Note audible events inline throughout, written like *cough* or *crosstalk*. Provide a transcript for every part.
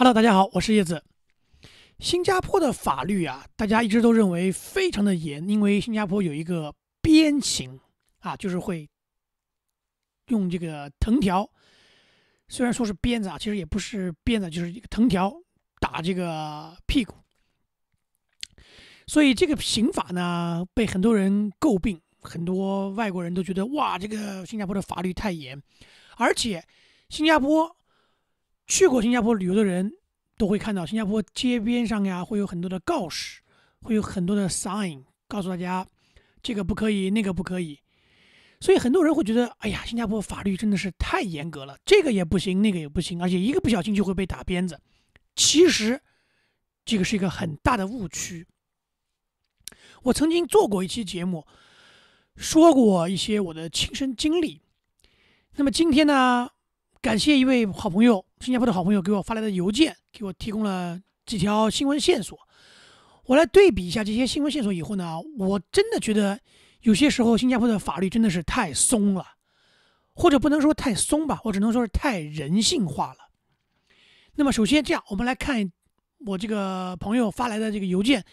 Hello，大家好，我是叶子。新加坡的法律啊，大家一直都认为非常的严，因为新加坡有一个鞭刑啊，就是会用这个藤条，虽然说是鞭子啊，其实也不是鞭子，就是一个藤条打这个屁股。所以这个刑法呢，被很多人诟病，很多外国人都觉得哇，这个新加坡的法律太严，而且新加坡。去过新加坡旅游的人都会看到，新加坡街边上呀会有很多的告示，会有很多的 sign 告诉大家这个不可以，那个不可以。所以很多人会觉得，哎呀，新加坡法律真的是太严格了，这个也不行，那个也不行，而且一个不小心就会被打鞭子。其实这个是一个很大的误区。我曾经做过一期节目，说过一些我的亲身经历。那么今天呢？感谢一位好朋友，新加坡的好朋友给我发来的邮件，给我提供了几条新闻线索。我来对比一下这些新闻线索以后呢，我真的觉得有些时候新加坡的法律真的是太松了，或者不能说太松吧，我只能说是太人性化了。那么首先这样，我们来看我这个朋友发来的这个邮件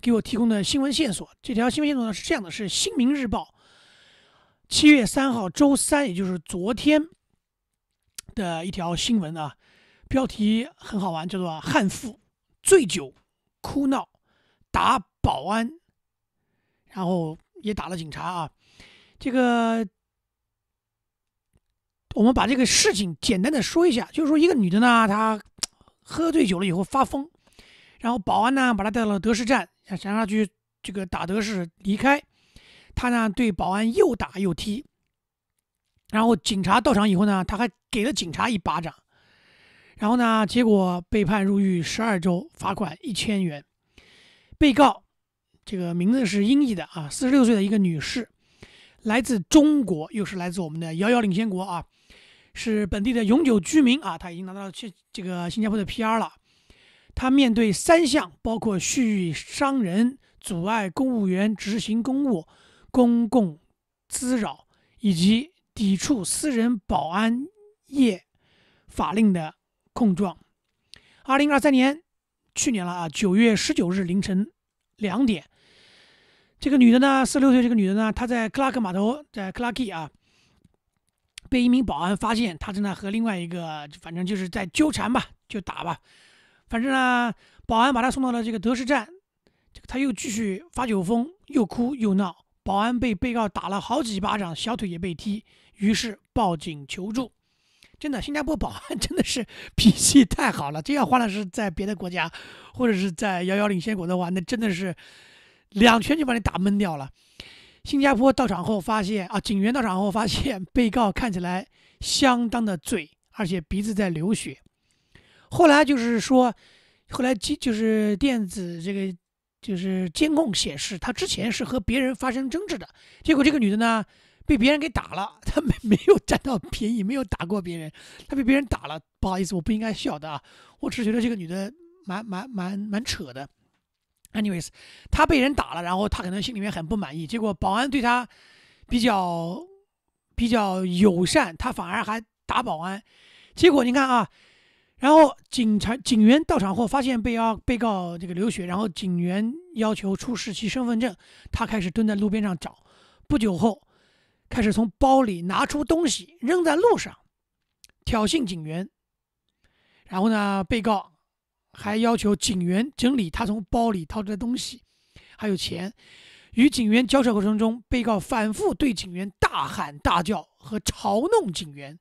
给我提供的新闻线索。这条新闻线索呢是这样的：是《新民日报》七月三号周三，也就是昨天。的一条新闻啊，标题很好玩，叫做“悍妇醉酒哭闹打保安”，然后也打了警察啊。这个我们把这个事情简单的说一下，就是说一个女的呢，她喝醉酒了以后发疯，然后保安呢把她带到了德士站，想让她去这个打德士离开，她呢对保安又打又踢。然后警察到场以后呢，他还给了警察一巴掌，然后呢，结果被判入狱十二周，罚款一千元。被告这个名字是音译的啊，四十六岁的一个女士，来自中国，又是来自我们的遥遥领先国啊，是本地的永久居民啊，她已经拿到去这个新加坡的 PR 了。她面对三项，包括蓄意伤人、阻碍公务员执行公务、公共滋扰以及。抵触私人保安业法令的控状。二零二三年，去年了啊，九月十九日凌晨两点，这个女的呢，四十六岁，这个女的呢，她在克拉克码头，在克拉克啊，被一名保安发现，她正在和另外一个，反正就是在纠缠吧，就打吧。反正呢，保安把她送到了这个德士站，这个她又继续发酒疯，又哭又闹。保安被被告打了好几巴掌，小腿也被踢。于是报警求助，真的，新加坡保安 *laughs* 真的是脾气太好了。这要换了是在别的国家，或者是在遥遥领先国的话，那真的是两拳就把你打闷掉了。新加坡到场后发现啊，警员到场后发现被告看起来相当的醉，而且鼻子在流血。后来就是说，后来机就是电子这个就是监控显示，他之前是和别人发生争执的，结果这个女的呢。被别人给打了，*laughs* 他没没有占到便宜，没有打过别人，他被别人打了，不好意思，我不应该笑的啊，我只是觉得这个女的蛮蛮蛮蛮扯的。Anyways，他被人打了，然后他可能心里面很不满意，结果保安对他比较比较友善，他反而还打保安，结果你看啊，然后警察警员到场后发现被要被告这个流血，然后警员要求出示其身份证，他开始蹲在路边上找，不久后。开始从包里拿出东西扔在路上，挑衅警员。然后呢，被告还要求警员整理他从包里掏出的东西，还有钱。与警员交涉过程中，被告反复对警员大喊大叫和嘲弄警员。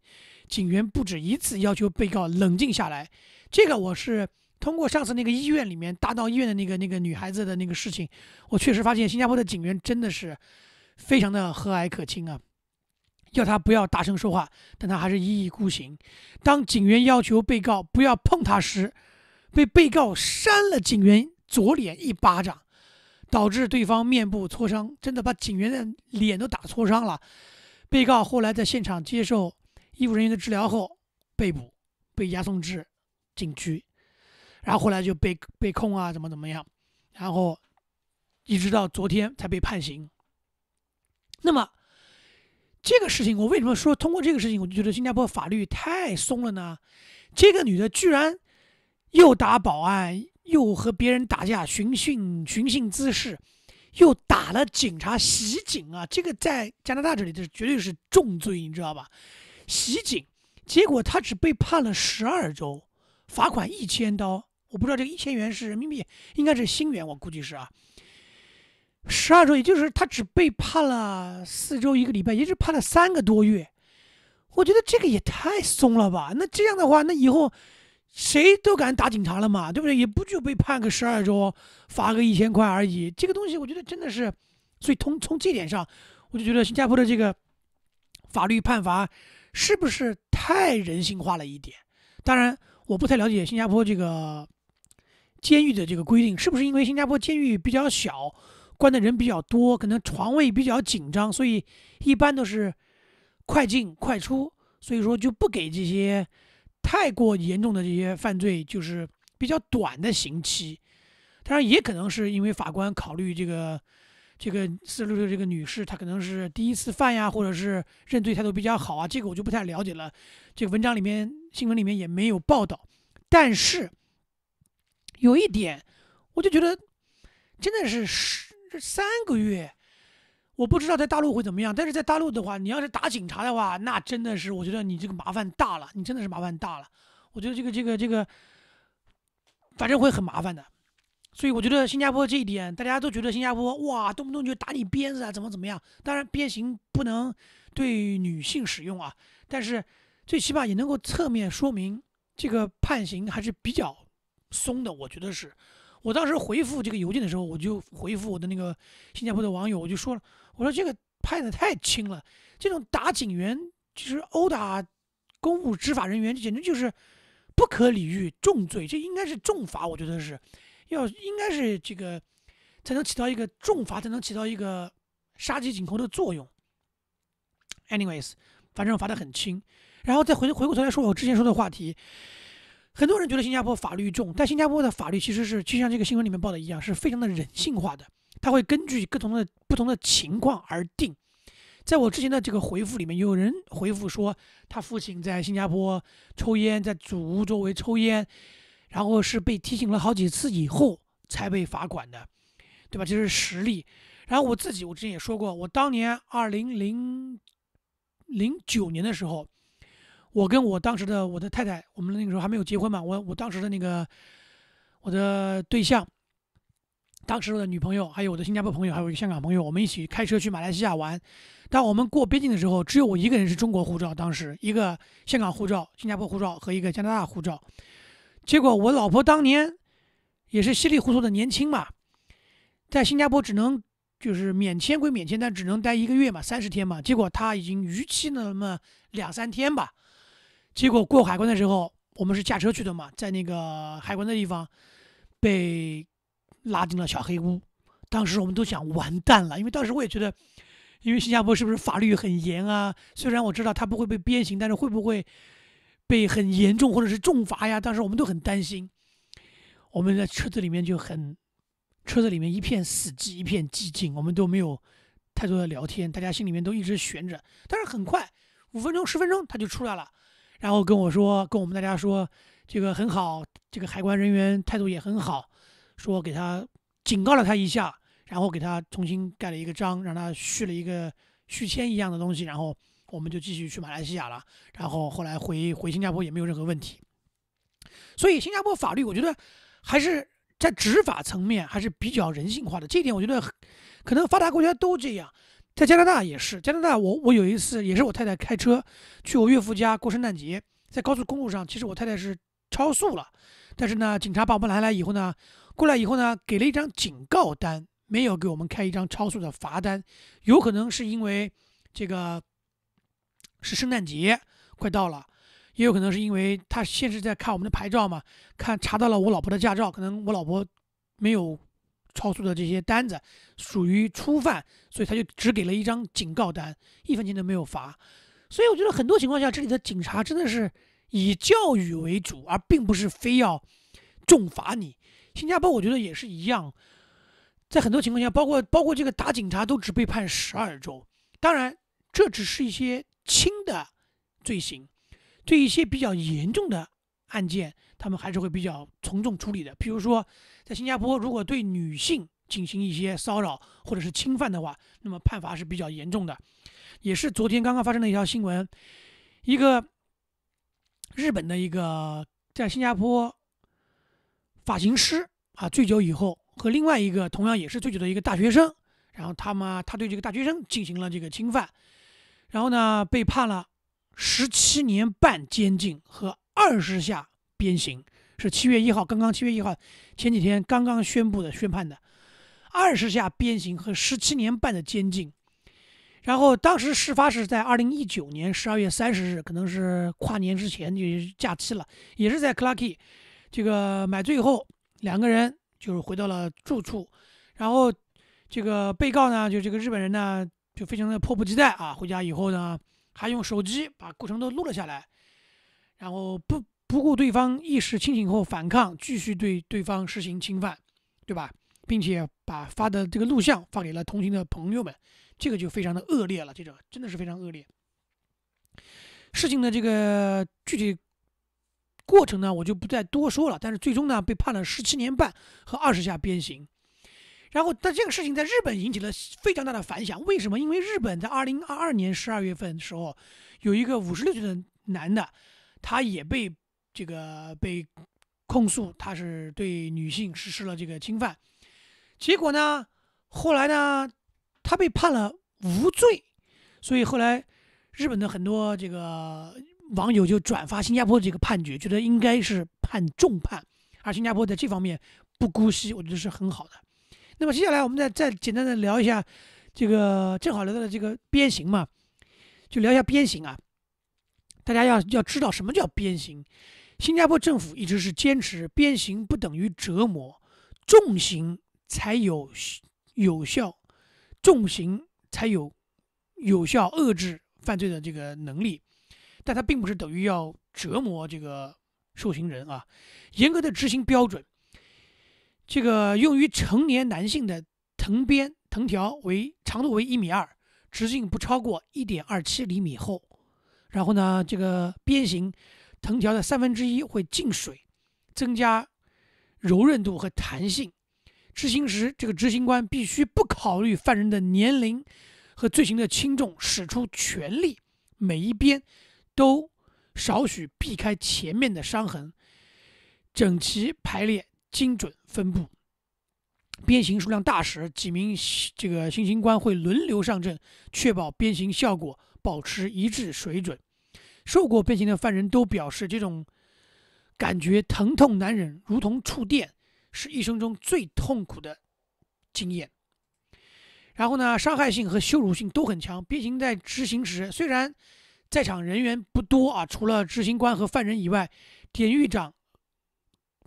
警员不止一次要求被告冷静下来。这个我是通过上次那个医院里面大闹医院的那个那个女孩子的那个事情，我确实发现新加坡的警员真的是。非常的和蔼可亲啊，要他不要大声说话，但他还是一意孤行。当警员要求被告不要碰他时，被被告扇了警员左脸一巴掌，导致对方面部挫伤，真的把警员的脸都打挫伤了。被告后来在现场接受医务人员的治疗后被捕，被押送至警局，然后后来就被被控啊，怎么怎么样，然后一直到昨天才被判刑。那么，这个事情我为什么说通过这个事情，我就觉得新加坡法律太松了呢？这个女的居然又打保安，又和别人打架，寻衅寻衅滋事，又打了警察，袭警啊！这个在加拿大这里这绝对是重罪，你知道吧？袭警，结果他只被判了十二周，罚款一千刀。我不知道这个一千元是人民币，应该是新元，我估计是啊。十二周，也就是他只被判了四周一个礼拜，也就判了三个多月。我觉得这个也太松了吧？那这样的话，那以后谁都敢打警察了嘛？对不对？也不就被判个十二周，罚个一千块而已。这个东西，我觉得真的是，所以从从这点上，我就觉得新加坡的这个法律判罚是不是太人性化了一点？当然，我不太了解新加坡这个监狱的这个规定，是不是因为新加坡监狱比较小？关的人比较多，可能床位比较紧张，所以一般都是快进快出，所以说就不给这些太过严重的这些犯罪，就是比较短的刑期。当然，也可能是因为法官考虑这个这个四十六岁这个女士，她可能是第一次犯呀，或者是认罪态度比较好啊，这个我就不太了解了。这个文章里面、新闻里面也没有报道。但是有一点，我就觉得真的是十三个月，我不知道在大陆会怎么样。但是在大陆的话，你要是打警察的话，那真的是我觉得你这个麻烦大了，你真的是麻烦大了。我觉得这个这个这个，反正会很麻烦的。所以我觉得新加坡这一点，大家都觉得新加坡哇，动不动就打你鞭子啊，怎么怎么样？当然鞭刑不能对女性使用啊，但是最起码也能够侧面说明这个判刑还是比较松的。我觉得是。我当时回复这个邮件的时候，我就回复我的那个新加坡的网友，我就说了，我说这个判的太轻了，这种打警员就是殴打公务执法人员，这简直就是不可理喻，重罪，这应该是重罚，我觉得是要应该是这个才能起到一个重罚，才能起到一个杀鸡儆猴的作用。Anyways，反正罚的很轻，然后再回回过头来说我之前说的话题。很多人觉得新加坡法律重，但新加坡的法律其实是就像这个新闻里面报的一样，是非常的人性化的。它会根据不同的不同的情况而定。在我之前的这个回复里面，有人回复说，他父亲在新加坡抽烟，在祖屋周围抽烟，然后是被提醒了好几次以后才被罚款的，对吧？这是实例。然后我自己，我之前也说过，我当年二零零零九年的时候。我跟我当时的我的太太，我们那个时候还没有结婚嘛。我我当时的那个我的对象，当时的女朋友，还有我的新加坡朋友，还有一个香港朋友，我们一起开车去马来西亚玩。当我们过边境的时候，只有我一个人是中国护照，当时一个香港护照、新加坡护照和一个加拿大护照。结果我老婆当年也是稀里糊涂的年轻嘛，在新加坡只能就是免签归免签，但只能待一个月嘛，三十天嘛。结果她已经逾期了那么两三天吧。结果过海关的时候，我们是驾车去的嘛，在那个海关的地方被拉进了小黑屋。当时我们都想完蛋了，因为当时我也觉得，因为新加坡是不是法律很严啊？虽然我知道他不会被鞭刑，但是会不会被很严重或者是重罚呀？当时我们都很担心。我们在车子里面就很，车子里面一片死寂，一片寂静，我们都没有太多的聊天，大家心里面都一直悬着。但是很快，五分钟、十分钟他就出来了。然后跟我说，跟我们大家说，这个很好，这个海关人员态度也很好，说给他警告了他一下，然后给他重新盖了一个章，让他续了一个续签一样的东西，然后我们就继续去马来西亚了。然后后来回回新加坡也没有任何问题。所以新加坡法律，我觉得还是在执法层面还是比较人性化的。这一点我觉得可能发达国家都这样。在加拿大也是，加拿大我我有一次也是我太太开车去我岳父家过圣诞节，在高速公路上，其实我太太是超速了，但是呢，警察把我们拦来以后呢，过来以后呢，给了一张警告单，没有给我们开一张超速的罚单，有可能是因为这个是圣诞节快到了，也有可能是因为他先是在看我们的牌照嘛，看查到了我老婆的驾照，可能我老婆没有。超速的这些单子属于初犯，所以他就只给了一张警告单，一分钱都没有罚。所以我觉得很多情况下，这里的警察真的是以教育为主，而并不是非要重罚你。新加坡我觉得也是一样，在很多情况下，包括包括这个打警察都只被判十二周。当然，这只是一些轻的罪行，对一些比较严重的案件，他们还是会比较从重处理的。比如说，在新加坡，如果对女性进行一些骚扰或者是侵犯的话，那么判罚是比较严重的。也是昨天刚刚发生的一条新闻，一个日本的一个在新加坡发型师啊醉酒以后，和另外一个同样也是醉酒的一个大学生，然后他们他对这个大学生进行了这个侵犯，然后呢被判了十七年半监禁和二十下鞭刑，是七月一号刚刚七月一号前几天刚刚宣布的宣判的二十下鞭刑和十七年半的监禁。然后当时事发是在二零一九年十二月三十日，可能是跨年之前就假期了，也是在 Clarky 这个买醉后，两个人就是回到了住处，然后这个被告呢，就这个日本人呢，就非常的迫不及待啊，回家以后呢，还用手机把过程都录了下来，然后不不顾对方意识清醒后反抗，继续对对方实行侵犯，对吧？并且把发的这个录像发给了同行的朋友们。这个就非常的恶劣了，这种真的是非常恶劣。事情的这个具体过程呢，我就不再多说了。但是最终呢，被判了十七年半和二十下鞭刑。然后，但这个事情在日本引起了非常大的反响。为什么？因为日本在二零二二年十二月份的时候，有一个五十六岁的男的，他也被这个被控诉，他是对女性实施了这个侵犯。结果呢，后来呢？他被判了无罪，所以后来日本的很多这个网友就转发新加坡这个判决，觉得应该是判重判，而新加坡在这方面不姑息，我觉得是很好的。那么接下来我们再再简单的聊一下这个正好聊到了这个鞭刑嘛，就聊一下鞭刑啊。大家要要知道什么叫鞭刑，新加坡政府一直是坚持鞭刑不等于折磨，重刑才有有效。重刑才有有效遏制犯罪的这个能力，但它并不是等于要折磨这个受刑人啊。严格的执行标准，这个用于成年男性的藤鞭藤条为长度为一米二，直径不超过一点二七厘米厚。然后呢，这个鞭刑藤条的三分之一会进水，增加柔韧度和弹性。执行时，这个执行官必须不考虑犯人的年龄和罪行的轻重，使出全力，每一边都少许避开前面的伤痕，整齐排列，精准分布。鞭刑数量大时，几名这个行刑官会轮流上阵，确保鞭刑效果保持一致水准。受过鞭刑的犯人都表示，这种感觉疼痛难忍，如同触电。是一生中最痛苦的经验。然后呢，伤害性和羞辱性都很强。鞭刑在执行时，虽然在场人员不多啊，除了执行官和犯人以外，典狱长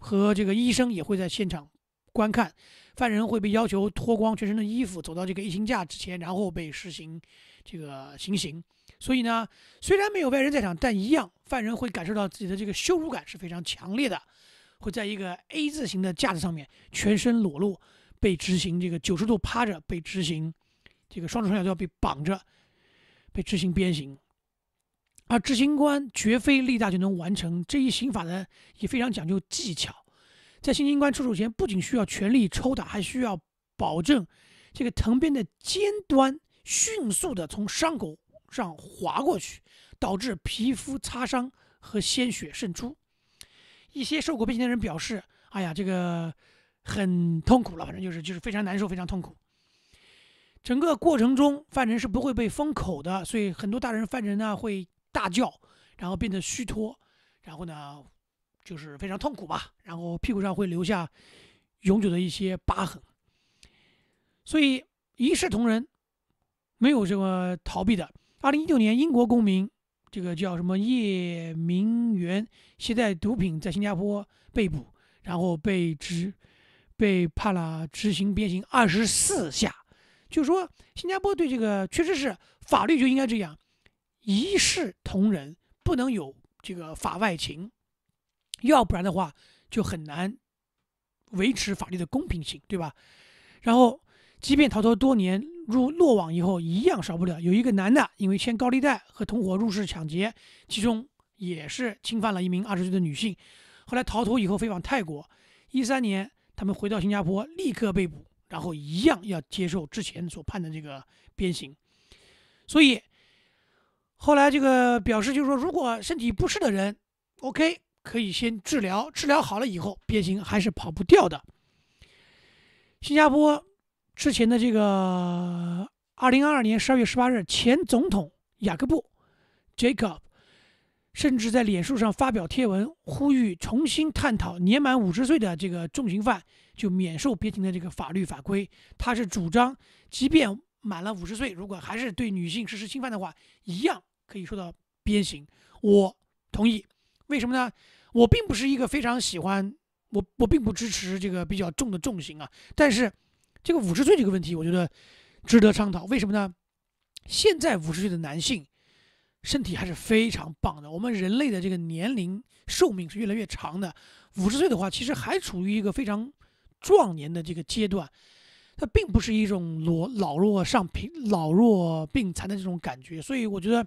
和这个医生也会在现场观看。犯人会被要求脱光全身的衣服，走到这个疫刑架之前，然后被实行这个行刑。所以呢，虽然没有外人在场，但一样，犯人会感受到自己的这个羞辱感是非常强烈的。会在一个 A 字形的架子上面，全身裸露，被执行这个九十度趴着，被执行这个双手双脚都要被绑着，被执行鞭刑。而执行官绝非力大就能完成这一刑法呢，也非常讲究技巧。在行刑官出手前，不仅需要全力抽打，还需要保证这个藤鞭的尖端迅速的从伤口上划过去，导致皮肤擦伤和鲜血渗出。一些受过鞭刑的人表示：“哎呀，这个很痛苦了，反正就是就是非常难受，非常痛苦。整个过程中，犯人是不会被封口的，所以很多大人犯人呢会大叫，然后变得虚脱，然后呢就是非常痛苦吧，然后屁股上会留下永久的一些疤痕。所以一视同仁，没有这个逃避的。二零一六年，英国公民。”这个叫什么叶明元携带毒品在新加坡被捕，然后被执被判了执行鞭刑二十四下。就是说，新加坡对这个确实是法律就应该这样一视同仁，不能有这个法外情，要不然的话就很难维持法律的公平性，对吧？然后，即便逃脱多年。入落网以后，一样少不了有一个男的，因为欠高利贷和同伙入室抢劫，其中也是侵犯了一名二十岁的女性，后来逃脱以后飞往泰国。一三年，他们回到新加坡，立刻被捕，然后一样要接受之前所判的这个鞭刑。所以后来这个表示就是说，如果身体不适的人，OK，可以先治疗，治疗好了以后，鞭刑还是跑不掉的。新加坡之前的这个二零二二年十二月十八日，前总统雅各布 （Jacob） 甚至在脸书上发表贴文，呼吁重新探讨年满五十岁的这个重刑犯就免受鞭刑的这个法律法规。他是主张，即便满了五十岁，如果还是对女性实施侵犯的话，一样可以受到鞭刑。我同意，为什么呢？我并不是一个非常喜欢。我我并不支持这个比较重的重刑啊，但是这个五十岁这个问题，我觉得值得商讨。为什么呢？现在五十岁的男性身体还是非常棒的。我们人类的这个年龄寿命是越来越长的，五十岁的话，其实还处于一个非常壮年的这个阶段，它并不是一种老老弱上贫、老弱病残的这种感觉。所以我觉得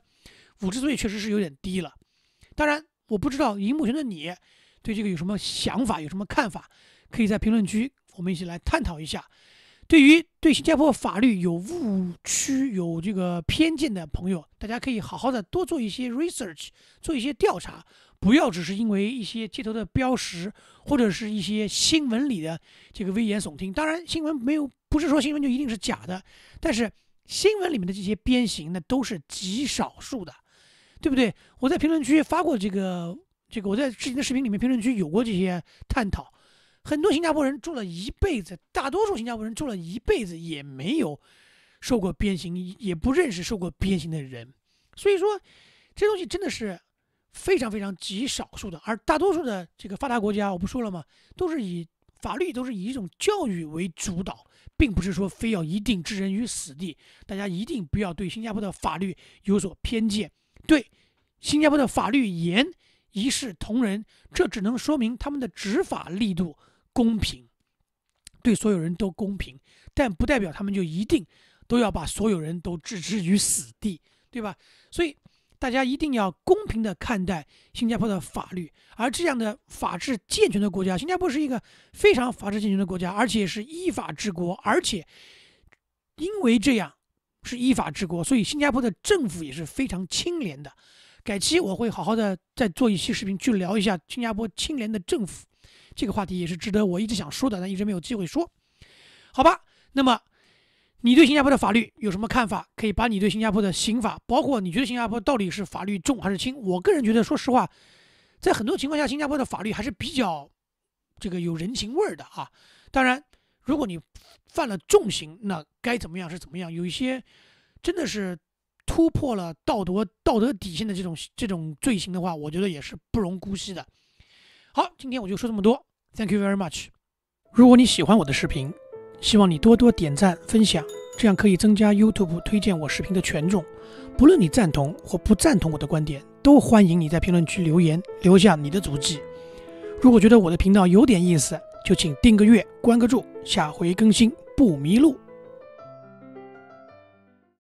五十岁确实是有点低了。当然，我不知道荧幕前的你。对这个有什么想法，有什么看法，可以在评论区我们一起来探讨一下。对于对新加坡法律有误区、有这个偏见的朋友，大家可以好好的多做一些 research，做一些调查，不要只是因为一些街头的标识或者是一些新闻里的这个危言耸听。当然，新闻没有不是说新闻就一定是假的，但是新闻里面的这些鞭刑呢，都是极少数的，对不对？我在评论区发过这个。这个我在之前的视频里面评论区有过这些探讨，很多新加坡人住了一辈子，大多数新加坡人住了一辈子也没有受过鞭刑，也不认识受过鞭刑的人，所以说这东西真的是非常非常极少数的，而大多数的这个发达国家，我不说了吗？都是以法律都是以一种教育为主导，并不是说非要一定置人于死地，大家一定不要对新加坡的法律有所偏见，对新加坡的法律严。一视同仁，这只能说明他们的执法力度公平，对所有人都公平，但不代表他们就一定都要把所有人都置之于死地，对吧？所以大家一定要公平的看待新加坡的法律，而这样的法治健全的国家，新加坡是一个非常法治健全的国家，而且是依法治国，而且因为这样是依法治国，所以新加坡的政府也是非常清廉的。改期我会好好的再做一期视频去聊一下新加坡清廉的政府，这个话题也是值得我一直想说的，但一直没有机会说，好吧？那么你对新加坡的法律有什么看法？可以把你对新加坡的刑法，包括你觉得新加坡到底是法律重还是轻？我个人觉得，说实话，在很多情况下，新加坡的法律还是比较这个有人情味儿的啊。当然，如果你犯了重刑，那该怎么样是怎么样？有一些真的是。突破了道德道德底线的这种这种罪行的话，我觉得也是不容姑息的。好，今天我就说这么多，Thank you very much。如果你喜欢我的视频，希望你多多点赞分享，这样可以增加 YouTube 推荐我视频的权重。不论你赞同或不赞同我的观点，都欢迎你在评论区留言，留下你的足迹。如果觉得我的频道有点意思，就请订个阅，关个注，下回更新不迷路。